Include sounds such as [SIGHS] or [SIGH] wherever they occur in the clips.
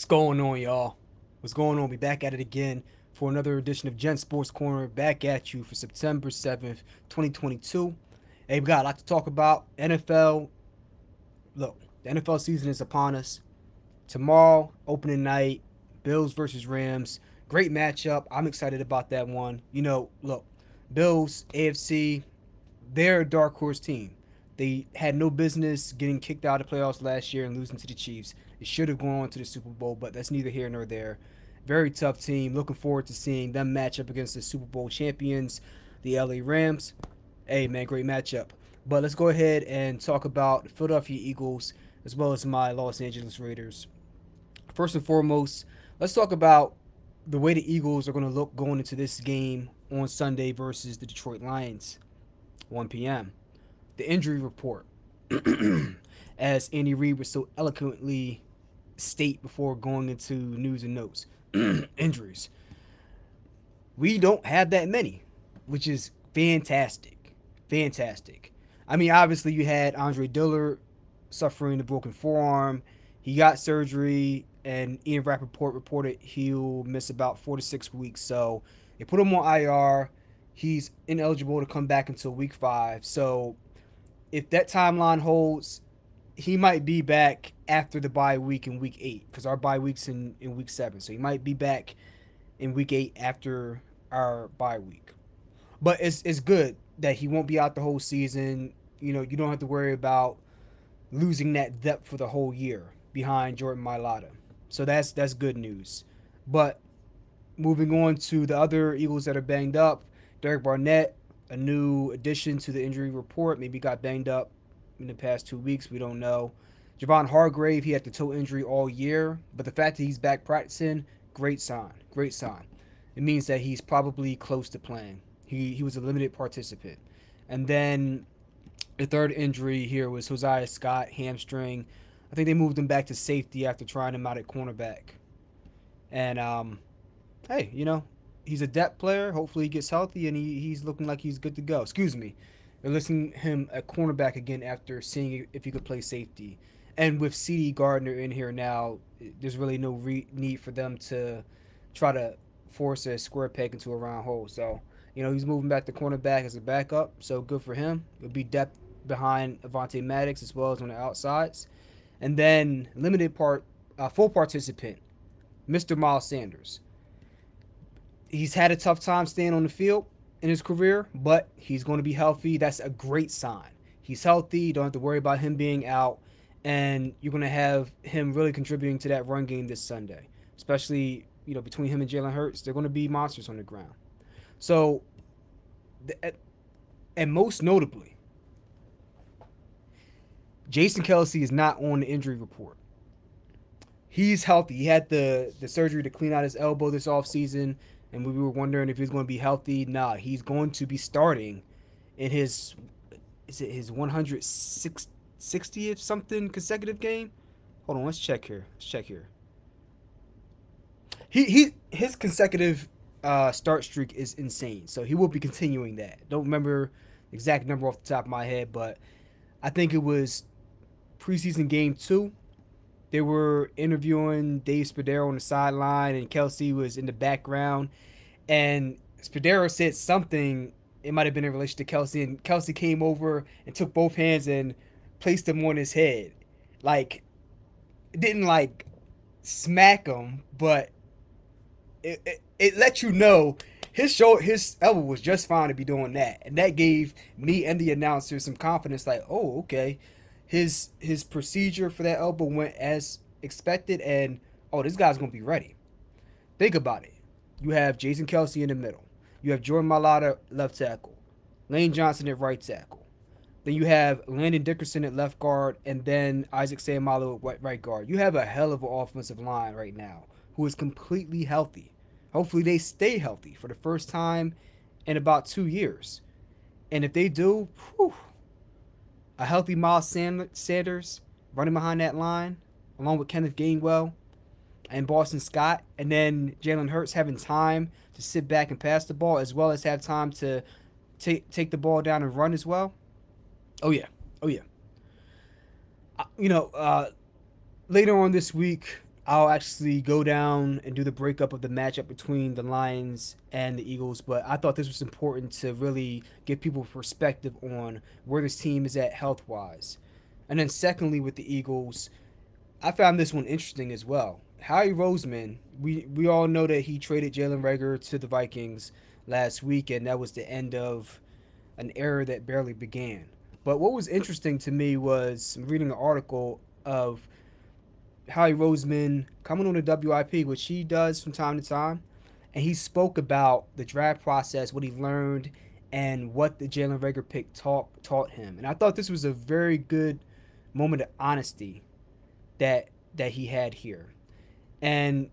What's going on, y'all? What's going on? We back at it again for another edition of Gen Sports Corner. Back at you for September 7th, 2022. Hey, we got a lot to talk about. NFL. Look, the NFL season is upon us. Tomorrow, opening night, Bills versus Rams. Great matchup. I'm excited about that one. You know, look, Bills, AFC, they're a dark horse team. They had no business getting kicked out of playoffs last year and losing to the Chiefs. It should have gone on to the Super Bowl, but that's neither here nor there. Very tough team. Looking forward to seeing them match up against the Super Bowl champions, the LA Rams. Hey, man, great matchup. But let's go ahead and talk about Philadelphia Eagles as well as my Los Angeles Raiders. First and foremost, let's talk about the way the Eagles are going to look going into this game on Sunday versus the Detroit Lions, 1 p.m. The injury report, [CLEARS THROAT] as Andy Reid was so eloquently state before going into news and notes. [CLEARS THROAT] Injuries. We don't have that many, which is fantastic. Fantastic. I mean, obviously, you had Andre Dillard suffering a broken forearm. He got surgery, and Ian Rapoport reported he'll miss about four to six weeks. So they put him on IR. He's ineligible to come back until week five. So if that timeline holds, he might be back after the bye week in week eight because our bye week's in, in week seven. So he might be back in week eight after our bye week. But it's it's good that he won't be out the whole season. You know, you don't have to worry about losing that depth for the whole year behind Jordan Mailata. So that's that's good news. But moving on to the other Eagles that are banged up, Derek Barnett, a new addition to the injury report, maybe got banged up in the past two weeks. We don't know. Javon Hargrave, he had the toe injury all year, but the fact that he's back practicing, great sign. Great sign. It means that he's probably close to playing. He he was a limited participant. And then the third injury here was Josiah Scott, hamstring. I think they moved him back to safety after trying him out at cornerback. And um, hey, you know, he's a depth player. Hopefully he gets healthy and he, he's looking like he's good to go. Excuse me. They're listing him at cornerback again after seeing if he could play safety. And with CD Gardner in here now, there's really no re- need for them to try to force a square peg into a round hole. So, you know, he's moving back to cornerback as a backup. So good for him. It'll be depth behind Avonte Maddox as well as on the outsides. And then limited part, uh, full participant, Mr. Miles Sanders. He's had a tough time staying on the field in his career, but he's going to be healthy. That's a great sign. He's healthy. You don't have to worry about him being out. And you're going to have him really contributing to that run game this Sunday, especially, you know, between him and Jalen Hurts. They're going to be monsters on the ground. So, and most notably, Jason Kelce is not on the injury report. He's healthy. He had the, the surgery to clean out his elbow this offseason and we were wondering if he's going to be healthy. Nah, he's going to be starting in his is it his 160th something consecutive game. Hold on, let's check here. Let's check here. He he his consecutive uh, start streak is insane, so he will be continuing that. Don't remember exact number off the top of my head, but I think it was preseason game two they were interviewing Dave Spadaro on the sideline, and Kelce was in the background. And Spadaro said something. It might have been in relation to Kelce, and Kelce came over and took both hands and placed them on his head. Like, didn't like smack him, but it, it, it let you know his show his elbow was just fine to be doing that, and that gave me and the announcer some confidence. Like, oh, okay, his his procedure for that elbow went as expected, and oh, this guy's gonna be ready. Think about it. You have Jason Kelce in the middle. You have Jordan Mailata left tackle, Lane Johnson at right tackle. Then you have Landon Dickerson at left guard, and then Isaac Seumalo at right guard. You have a hell of an offensive line right now who is completely healthy. Hopefully, they stay healthy for the first time in about two years. And if they do, whew, a healthy Miles Sanders running behind that line, along with Kenneth Gainwell and Boston Scott, and then Jalen Hurts having time to sit back and pass the ball, as well as have time to take take the ball down and run as well. Oh yeah, oh yeah. Uh, you know, uh, later on this week, I'll actually go down and do the breakup of the matchup between the Lions and the Eagles. But I thought this was important to really give people perspective on where this team is at health wise. And then, secondly, with the Eagles, I found this one interesting as well. Howie Roseman, we, we all know that he traded Jalen Reagor to the Vikings last week, and that was the end of an era that barely began. But what was interesting to me was reading an article of Howie Roseman coming on the WIP, which he does from time to time, and he spoke about the draft process, what he learned, and what the Jalen Reagor pick taught taught him. And I thought this was a very good moment of honesty that that he had here, and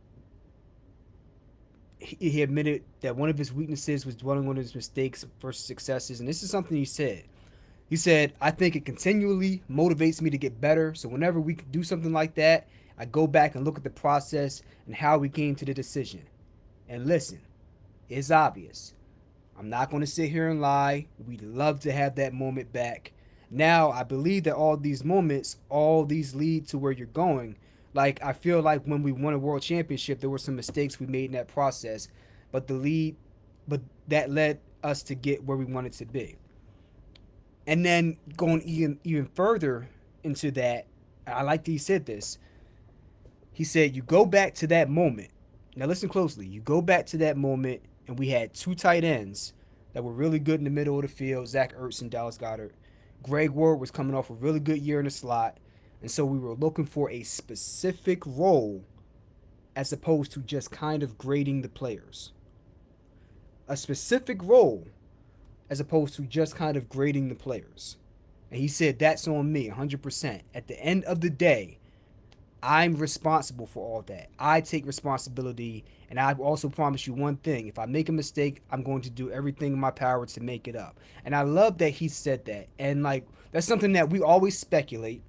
he, he admitted that one of his weaknesses was dwelling on his mistakes versus successes, and this is something he said. He said, "I think it continually motivates me to get better. So whenever we do something like that, I go back and look at the process and how we came to the decision. And listen, it's obvious. I'm not going to sit here and lie. We'd love to have that moment back. Now, I believe that all these moments, all these lead to where you're going. Like, I feel like when we won a world championship, there were some mistakes we made in that process, but the lead, but that led us to get where we wanted to be. And then going even even further into that, I like that he said this. He said, You go back to that moment. Now, listen closely. You go back to that moment, and we had two tight ends that were really good in the middle of the field Zach Ertz and Dallas Goedert. Greg Ward was coming off a really good year in the slot. And so we were looking for a specific role as opposed to just kind of grading the players. A specific role as opposed to just kind of grading the players. And he said, That's on me 100%. At the end of the day, I'm responsible for all that. I take responsibility, and I also promise you one thing: if I make a mistake, I'm going to do everything in my power to make it up. And I love that he said that. And like that's something that we always speculate,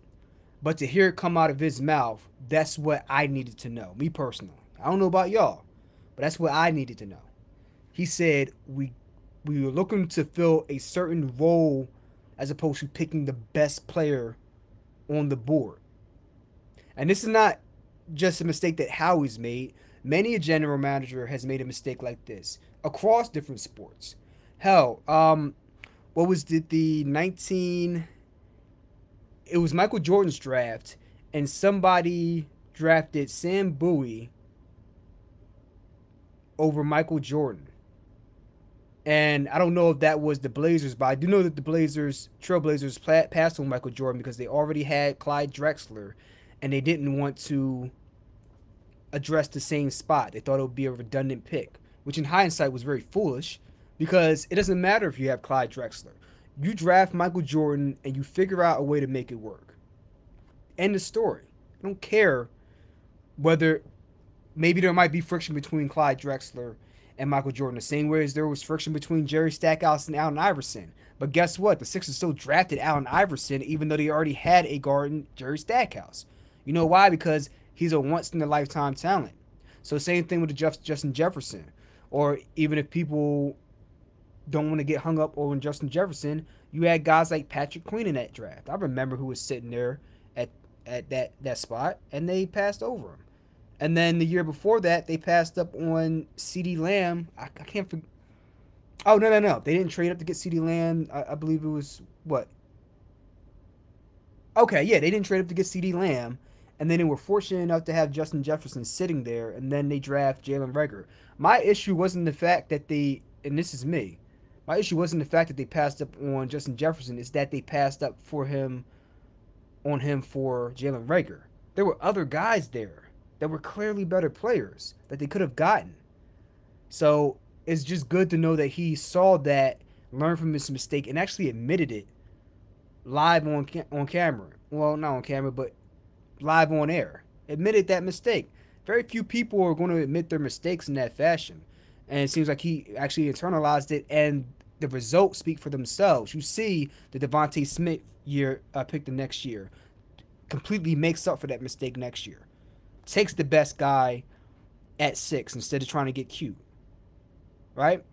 but to hear it come out of his mouth, that's what I needed to know. Me personally, I don't know about y'all, but that's what I needed to know. He said we we were looking to fill a certain role as opposed to picking the best player on the board. And this is not just a mistake that Howie's made. Many a general manager has made a mistake like this across different sports. Hell, um, what was it, the 19 it was Michael Jordan's draft and somebody drafted Sam Bowie over Michael Jordan. And I don't know if that was the Blazers, but I do know that the Blazers, Trailblazers, passed on Michael Jordan because they already had Clyde Drexler and they didn't want to address the same spot. They thought it would be a redundant pick, which in hindsight was very foolish because it doesn't matter if you have Clyde Drexler. You draft Michael Jordan and you figure out a way to make it work. End the story. I don't care whether maybe there might be friction between Clyde Drexler and Michael Jordan, the same way as there was friction between Jerry Stackhouse and Allen Iverson. But guess what? The Sixers still drafted Allen Iverson, even though they already had a guard in Jerry Stackhouse. You know why? Because he's a once in a lifetime talent. So same thing with Jeff, Justin Jefferson, or even if people don't want to get hung up on Justin Jefferson, you had guys like Patrick Queen in that draft. I remember who was sitting there at at that that spot, and they passed over him. And then the year before that, they passed up on CeeDee Lamb. I, I can't. forget. oh no no no! They didn't trade up to get CeeDee Lamb. I, I believe it was what. Okay, yeah, they didn't trade up to get CeeDee Lamb and then they were fortunate enough to have Justin Jefferson sitting there, and then they draft Jalen Reagor. My issue wasn't the fact that they, and this is me, my issue wasn't the fact that they passed up on Justin Jefferson. It's that they passed up for him, on him for Jalen Reagor. There were other guys there that were clearly better players that they could have gotten. So it's just good to know that he saw that, learned from his mistake, and actually admitted it live on on camera. Well, not on camera, but live on air. Admitted that mistake. Very few people are going to admit their mistakes in that fashion. And it seems like he actually internalized it, and the results speak for themselves. You see the DeVonta Smith year uh, pick the next year completely makes up for that mistake next year. Takes the best guy at six instead of trying to get cute. Right?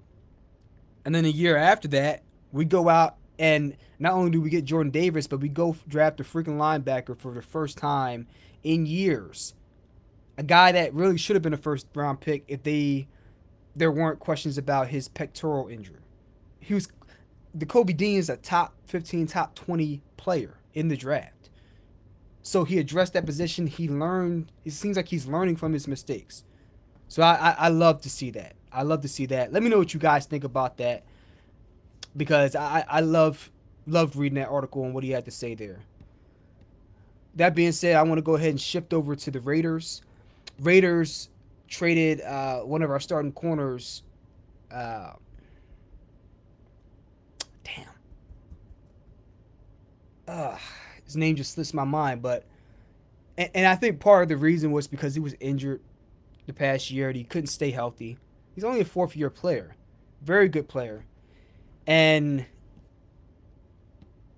And then a year after that, we go out and not only do we get Jordan Davis, but we go draft a freaking linebacker for the first time in years. a guy that really should have been a first round pick if they there weren't questions about his pectoral injury. He was the Kobe Dean is a top 15, top 20 player in the draft. So he addressed that position. He learned. It seems like he's learning from his mistakes. So I, I, I love to see that. I love to see that. Let me know what you guys think about that because I, I love loved reading that article and what he had to say there. That being said, I want to go ahead and shift over to the Raiders. Raiders traded uh, one of our starting corners. Uh, damn. Uh, his name just slips my mind, but and, and I think part of the reason was because he was injured the past year and he couldn't stay healthy. He's only a fourth year player, very good player, and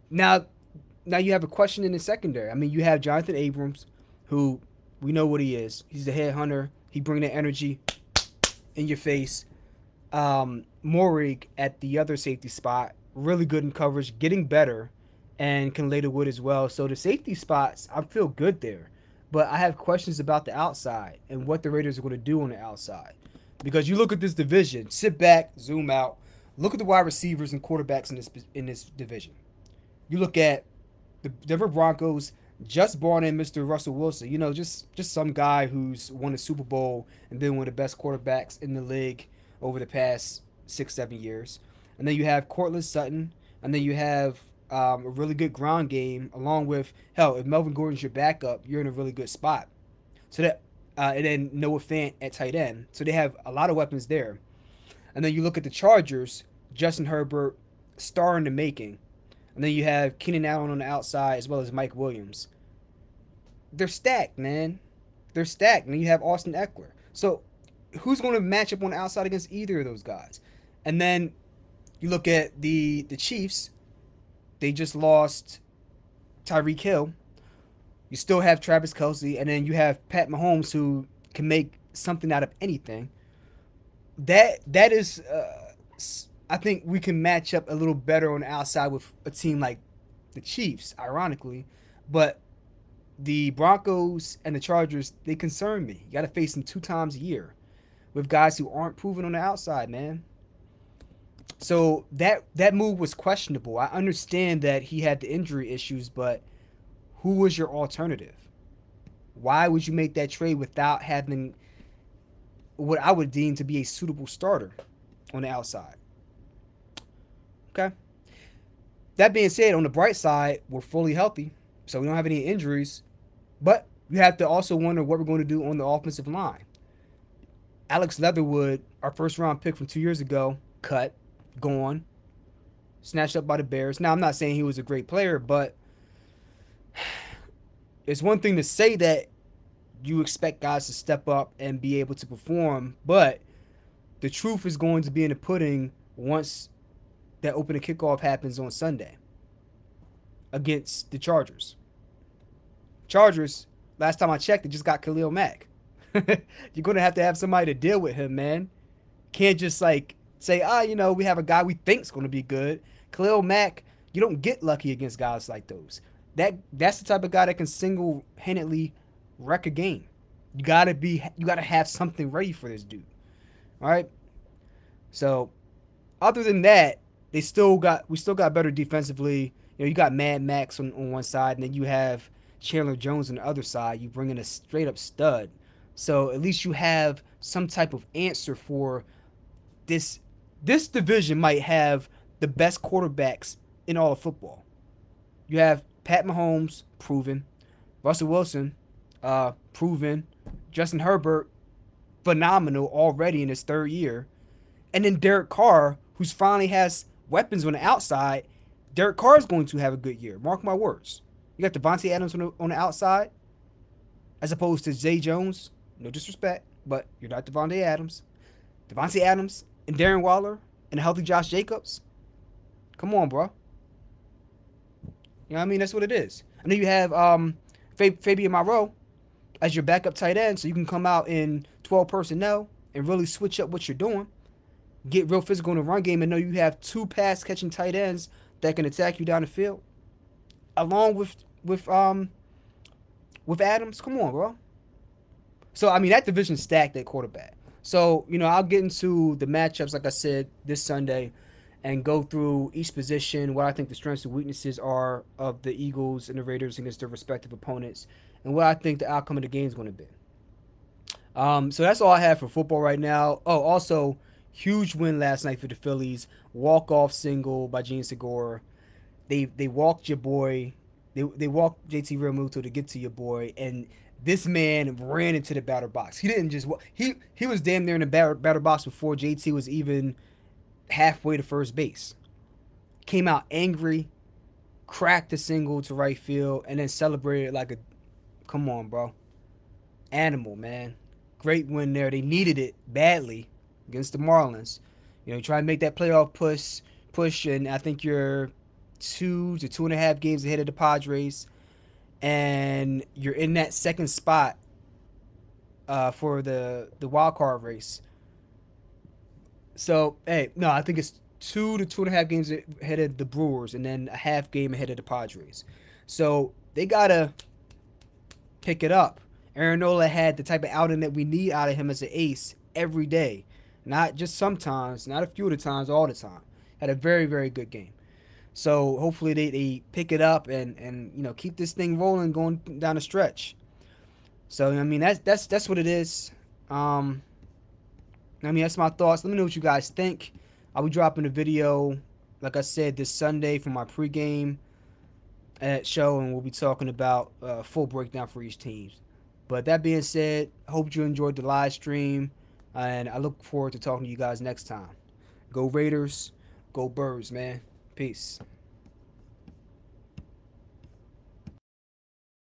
now now you have a question in the secondary. I mean, you have Jonathan Abrams, who we know what he is. He's the headhunter. He bring that energy in your face. Um, Moehrig at the other safety spot, really good in coverage, getting better, and can lay the wood as well. So the safety spots, I feel good there. But I have questions about the outside and what the Raiders are going to do on the outside. Because you look at this division, sit back, zoom out, look at the wide receivers and quarterbacks in this in this division. You look at the Denver Broncos just brought in Mr. Russell Wilson. You know, just just some guy who's won a Super Bowl and been one of the best quarterbacks in the league over the past six, seven years. And then you have Courtland Sutton, and then you have um, a really good ground game, along with hell. If Melvin Gordon's your backup, you're in a really good spot. So that, uh, and then Noah Fant at tight end. So they have a lot of weapons there. And then you look at the Chargers, Justin Herbert, star in the making. And then you have Keenan Allen on the outside as well as Mike Williams. They're stacked, man. They're stacked. And you have Austin Ekeler. So who's going to match up on the outside against either of those guys? And then you look at the the Chiefs. They just lost Tyreek Hill. You still have Travis Kelce, and then you have Pat Mahomes, who can make something out of anything. That that is uh, I think we can match up a little better on the outside with a team like the Chiefs, ironically. But the Broncos and the Chargers, they concern me. You got to face them two times a year with guys who aren't proven on the outside, man. So that that move was questionable. I understand that he had the injury issues, but who was your alternative? Why would you make that trade without having what I would deem to be a suitable starter on the outside? Okay. That being said, on the bright side, we're fully healthy, so we don't have any injuries. But you have to also wonder what we're going to do on the offensive line. Alex Leatherwood, our first round pick from two years ago, cut, gone, snatched up by the Bears. Now, I'm not saying he was a great player, but [SIGHS] it's one thing to say that you expect guys to step up and be able to perform, but the truth is going to be in the pudding once that opening kickoff happens on Sunday against the Chargers. Chargers, last time I checked, they just got Khalil Mack. [LAUGHS] You're going to have to have somebody to deal with him, man. Can't just like say, ah, you know, we have a guy we think's going to be good. Khalil Mack, you don't get lucky against guys like those. That that's the type of guy that can single-handedly wreck a game. You gotta be, you gotta have something ready for this dude. All right. So, other than that, they still got we still got better defensively. You know, you got Mad Max on, on one side, and then you have Chandler Jones on the other side. You bring in a straight up stud. So at least you have some type of answer for this. This division might have the best quarterbacks in all of football. You have Pat Mahomes, proven. Russell Wilson, uh, proven. Justin Herbert, phenomenal already in his third year. And then Derek Carr, who's finally has weapons on the outside, Derek Carr is going to have a good year. Mark my words. You got Davante Adams on the, on the outside, as opposed to Zay Jones. No disrespect, but you're not Davante Adams. Davante Adams and Darren Waller and a healthy Josh Jacobs. Come on, bro. You know what I mean? That's what it is. I know you have um, Fabian Moreau as your backup tight end, so you can come out in 12 personnel and really switch up what you're doing get real physical in the run game and know you have two pass catching tight ends that can attack you down the field, along with with um with Adams. Come on, bro. So I mean that division stacked at quarterback. So you know I'll get into the matchups like I said this Sunday, and go through each position, what I think the strengths and weaknesses are of the Eagles and the Raiders against their respective opponents, and what I think the outcome of the game is going to be. Um, so that's all I have for football right now. Oh, also huge win last night for the Phillies. Walk off single by Jean Segura. They they walked your boy. They they walked JT Realmuto to get to your boy, and this man ran into the batter box. He didn't just he he was damn near in the batter, batter box before JT was even halfway to first base. Came out angry, cracked a single to right field, and then celebrated like a come on, bro. Animal, man. Great win there. They needed it badly against the Marlins. You know, you try and make that playoff push push and I think you're two to two and a half games ahead of the Padres and you're in that second spot uh, for the the wild card race. So hey, no, I think it's two to two and a half games ahead of the Brewers, and then a half game ahead of the Padres. So they gotta pick it up. Aaron Nola had the type of outing that we need out of him as an ace every day, not just sometimes, not a few of the times, all the time. Had a very very good game. So hopefully they, they pick it up and, and you know keep this thing rolling going down the stretch. So I mean that's that's that's what it is. Um, I mean that's my thoughts. Let me know what you guys think. I'll be dropping a video, like I said, this Sunday for my pregame at show, and we'll be talking about uh, full breakdown for each team. But that being said, hope you enjoyed the live stream, and I look forward to talking to you guys next time. Go Raiders, go Birds, man. Peace.